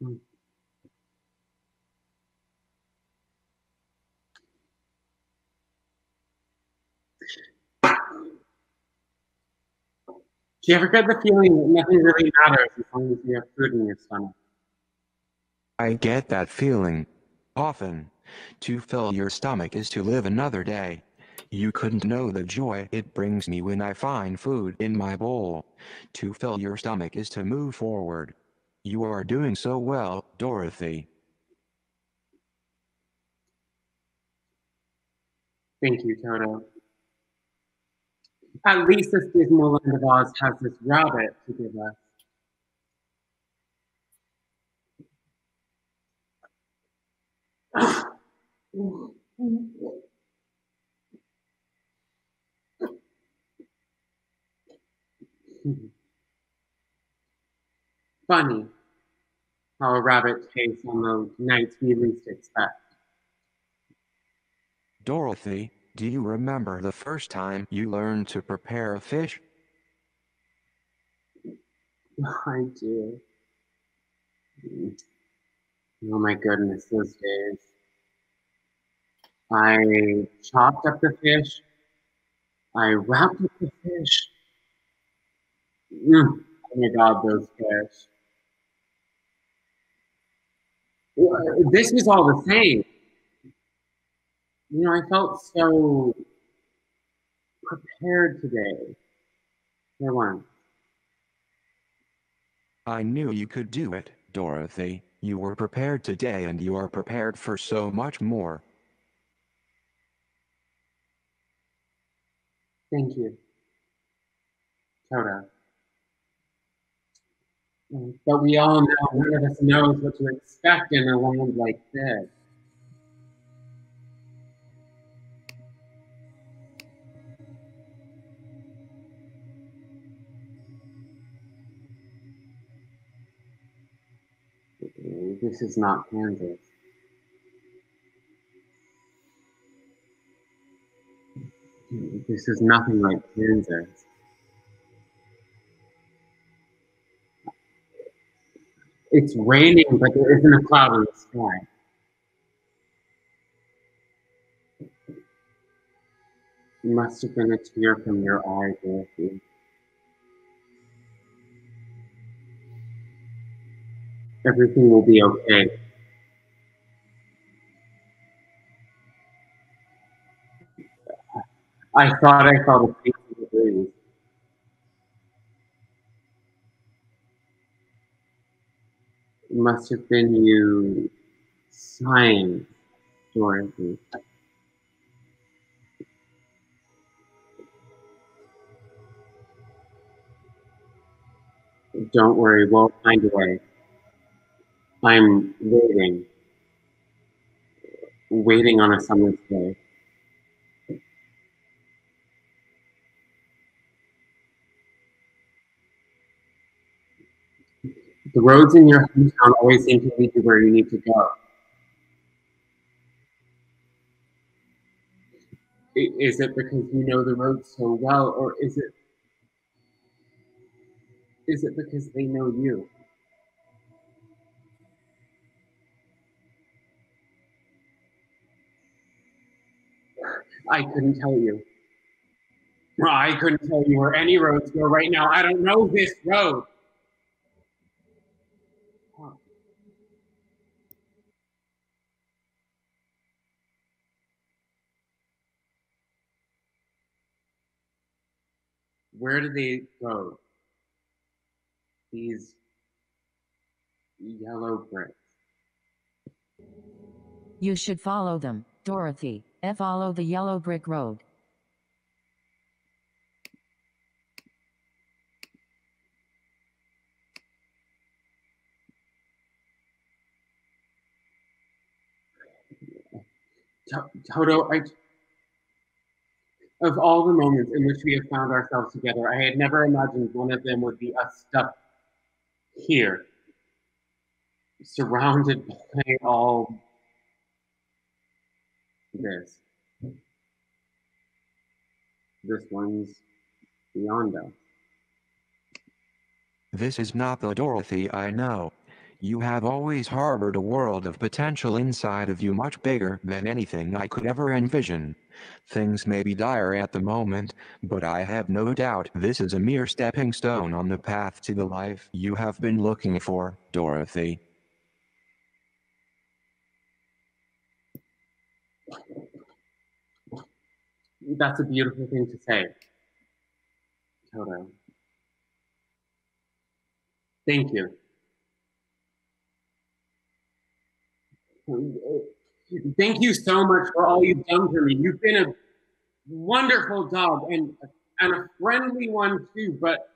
Do you ever get the feeling that nothing really matters as long as you have food in your stomach? I get that feeling. Often. To fill your stomach is to live another day. You couldn't know the joy it brings me when I find food in my bowl. To fill your stomach is to move forward. You are doing so well, Dorothy. Thank you, Toto. At least this dismal land of Oz has this rabbit to give us. Funny how a rabbit tastes on the nights we least expect. Dorothy, do you remember the first time you learned to prepare a fish? I do. Oh my goodness, those days. I chopped up the fish. I wrapped up the fish. Mm, oh my god, those fish. This was all the same. You know, I felt so prepared today. For once. I knew you could do it, Dorothy. You were prepared today and you are prepared for so much more. Thank you. Toto. But we all know, none of us knows what to expect in a land like this. This is not Kansas. This is nothing like Kansas. It's raining, but there isn't a cloud in the sky. Must have been a tear from your eye, Dorothy. Everything will be okay. I thought I saw the face of the breeze. It must have been you sighing, Dorothy. Don't worry, we'll find a way. I'm waiting. Waiting on a summer's day. The roads in your hometown always seem to lead you where you need to go. Is it because you know the roads so well, or is it is it because they know you? I couldn't tell you. I couldn't tell you where any roads go right now. I don't know this road. Where do they go? These yellow bricks. You should follow them, Dorothy. Eh, Follow the yellow brick road. To- Toto, I, of all the moments in which we have found ourselves together, I had never imagined one of them would be us stuck here, surrounded by all this. This one's beyond us. This is not the Dorothy I know. You have always harbored a world of potential inside of you much bigger than anything I could ever envision. Things may be dire at the moment, but I have no doubt this is a mere stepping stone on the path to the life you have been looking for, Dorothy. That's a beautiful thing to say. Toto. Thank you. Thank you so much for all you've done for me. You've been a wonderful dog and and a friendly one too, but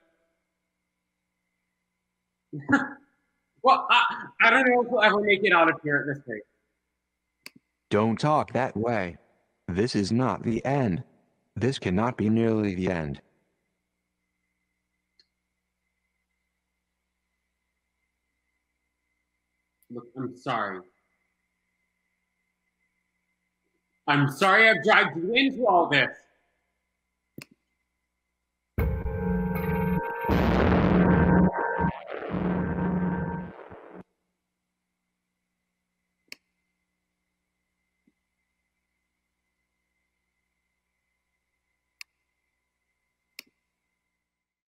well, I, I don't know if we'll ever make it out of here at this rate. Don't talk that way. This is not the end. This cannot be nearly the end. Look, I'm sorry. I'm sorry I've dragged you into all this.